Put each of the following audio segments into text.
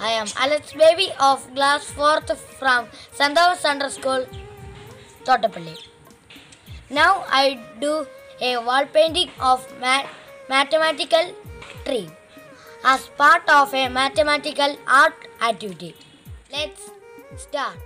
I am Alex Baby of class 4th from St Thomas Center School, Thottappally. Now I do a wall painting of ma- mathematical tree as part of a mathematical art activity. Let's start.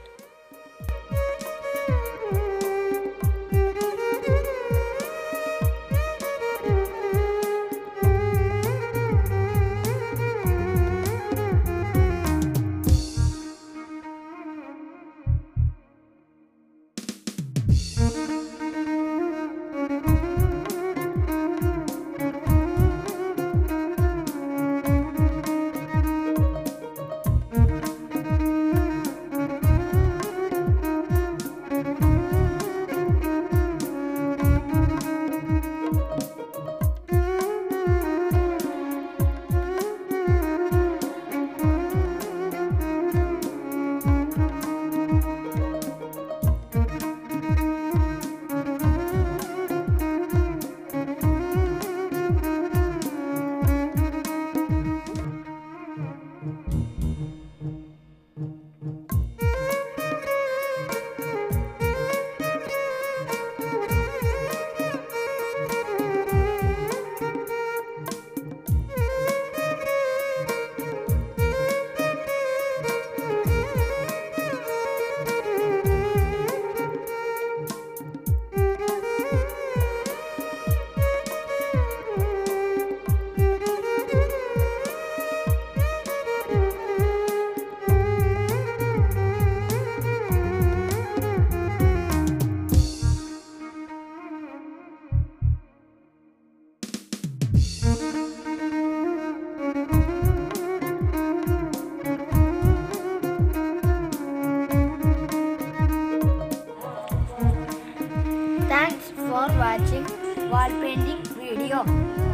For watching wall painting video.